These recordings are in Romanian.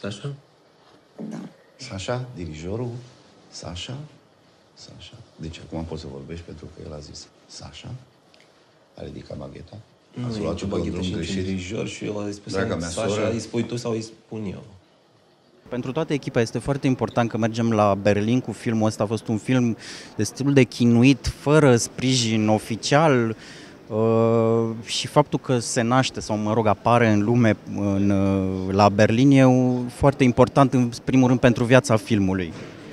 Sasha? Da. Sasha, dirijorul, Sasha, Sasha. Deci acum poți să vorbești pentru că el a zis Sasha, a ridicat bagheta. Ați Nu, luat-o e pe baghetă drum și greșit. dirijor și eu a spus Draga mea Sasha, soră. îi spui tu sau îi spun eu? Pentru toată echipa este foarte important că mergem la Berlin cu filmul ăsta. A fost un film destul de chinuit, fără sprijin oficial uh, și faptul că se naște sau, mă rog, apare în lume în, uh, la Berlin e un- foarte important, în primul rând, pentru viața filmului.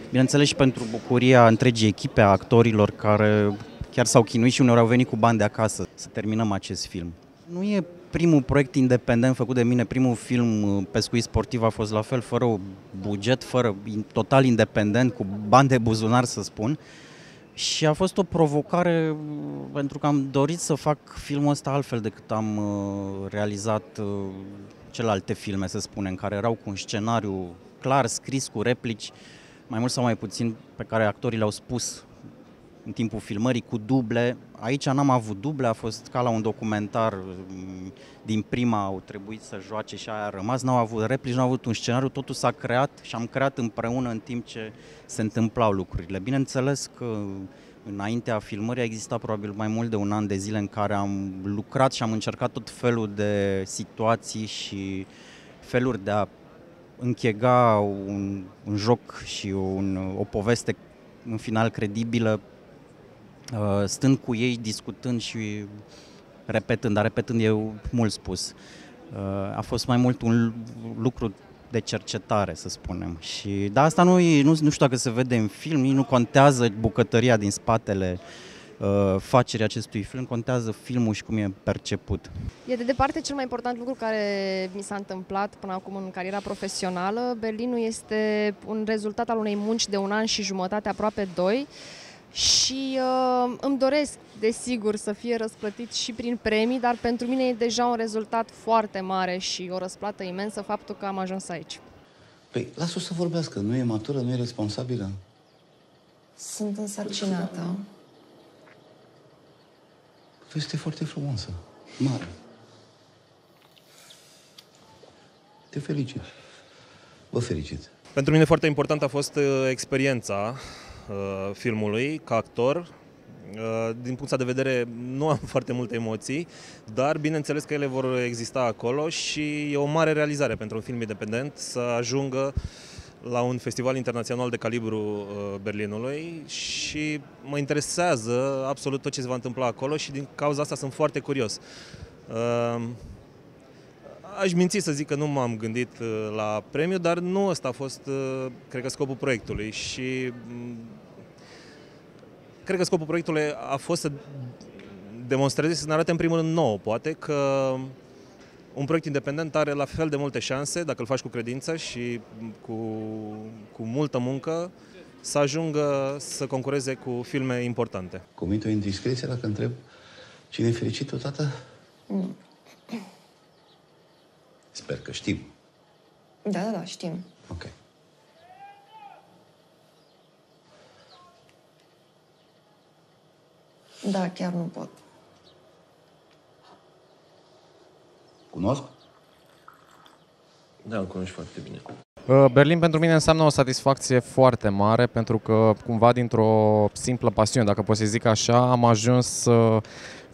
Bineînțeles și pentru bucuria întregii echipe a actorilor care chiar s-au chinuit și uneori au venit cu bani de acasă să terminăm acest film. Nu e primul proiect independent făcut de mine, primul film uh, pescuit sportiv a fost la fel, fără buget, fără, in- total independent, cu bani de buzunar să spun. Și a fost o provocare uh, pentru că am dorit să fac filmul ăsta altfel decât am uh, realizat uh, celelalte filme, să spunem, care erau cu un scenariu clar, scris, cu replici, mai mult sau mai puțin, pe care actorii le-au spus în timpul filmării cu duble. Aici n-am avut duble, a fost ca la un documentar mm, din prima au trebuit să joace și aia a rămas, n-au avut replici, n-au avut un scenariu, totul s-a creat și am creat împreună în timp ce se întâmplau lucrurile. Bineînțeles că înaintea filmării a existat probabil mai mult de un an de zile în care am lucrat și am încercat tot felul de situații și feluri de a închega un, un joc și un, o poveste în final credibilă Uh, stând cu ei, discutând și repetând, dar repetând e mult spus. Uh, A fost mai mult un lucru de cercetare, să spunem. Și da, asta nu, e- nu, nu știu dacă se vede în film, nici nu contează bucătăria din spatele uh, facerii acestui film, contează filmul și cum e perceput. E de departe cel mai important lucru care mi s-a întâmplat până acum în cariera profesională. Berlinul este un rezultat al unei munci de un an și jumătate, aproape doi, și uh, îmi doresc, desigur, să fie răsplătit și prin premii, dar pentru mine e deja un rezultat foarte mare și o răsplată imensă faptul că am ajuns aici. Păi, lasă-o să vorbească. Nu e matură, nu e responsabilă. Sunt însărcinată. Este foarte frumoasă. Mare. Te felicit. Vă felicit. Pentru mine foarte important a fost uh, experiența uh, filmului ca actor. Uh, Din punctul de vedere nu am foarte multe emoții, dar bineînțeles că ele vor exista acolo și e o mare realizare pentru un film independent să ajungă la un festival internațional de calibru uh, Berlinului și mă interesează absolut tot ce se va întâmpla acolo și din cauza asta sunt foarte curios. Uh, Aș minți să zic că nu m-am gândit uh, la premiu, dar nu ăsta a fost, uh, cred că, scopul proiectului și mm, cred că scopul proiectului a fost să demonstreze, să ne arate în primul rând nouă, poate, că un proiect independent are la fel de multe șanse, dacă îl faci cu credință și cu, cu multă muncă, să ajungă să concureze cu filme importante. Comit o indiscreție dacă întreb cine e fericitul, tată? Nu. Sper că știm. Da, da, da, știm. Ok. Da, chiar nu pot. Cunosc? Da, îl cunoști foarte bine. Uh, Berlin pentru mine înseamnă o satisfacție foarte mare pentru că cumva dintr-o simplă pasiune, dacă pot să zic așa, am ajuns să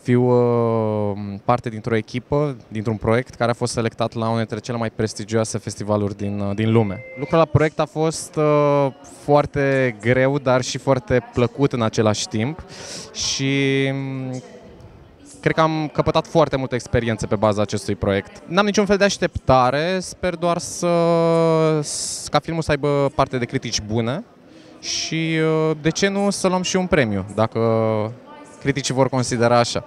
fiu uh, parte dintr-o echipă, dintr-un proiect care a fost selectat la unul dintre cele mai prestigioase festivaluri din, uh, din lume. Lucrul la proiect a fost uh, foarte greu, dar și foarte plăcut în același timp și mm, Cred că am căpătat foarte multă experiență pe baza acestui proiect. N-am niciun fel de așteptare, sper doar să, s- ca filmul să aibă parte de critici bune și uh, de ce nu să luăm și un premiu, dacă criticii vor considera așa.